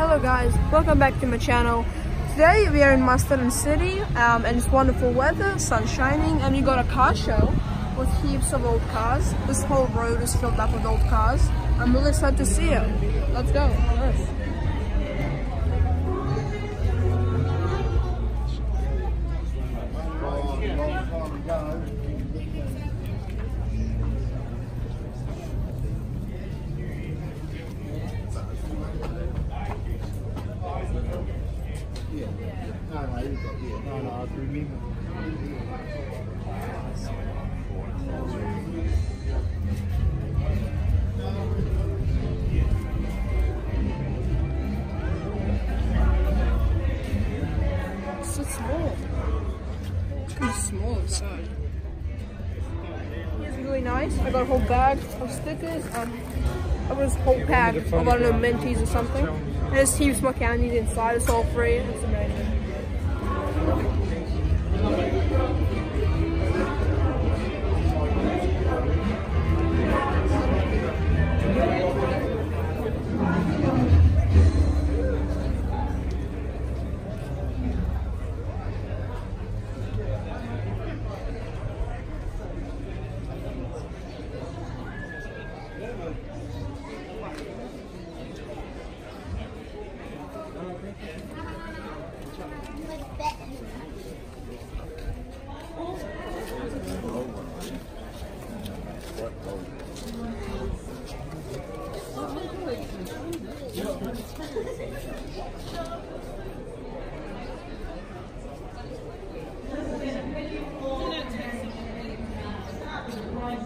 Hello guys, welcome back to my channel. Today we are in Masterton City um, and it's wonderful weather, sun shining and we got a car show with heaps of old cars. This whole road is filled up with old cars. I'm really excited to see it. Let's go. Yes. No, no, you've got, yeah, no, no, I remember. It's so small. It's kind of small inside. It's really nice. I got a whole bag of stickers. Um, I got this whole pack of I don't know Menties or something. There's heaps more candies inside. It's all free. It's amazing.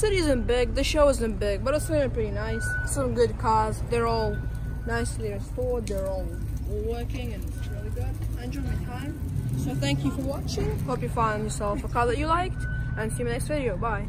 city isn't big, the show isn't big, but it's really pretty nice. Some good cars. They're all nicely restored. They're all working and it's really good. I enjoyed my time. So thank you for watching. Hope you found yourself a car that you liked and see you in the next video. Bye.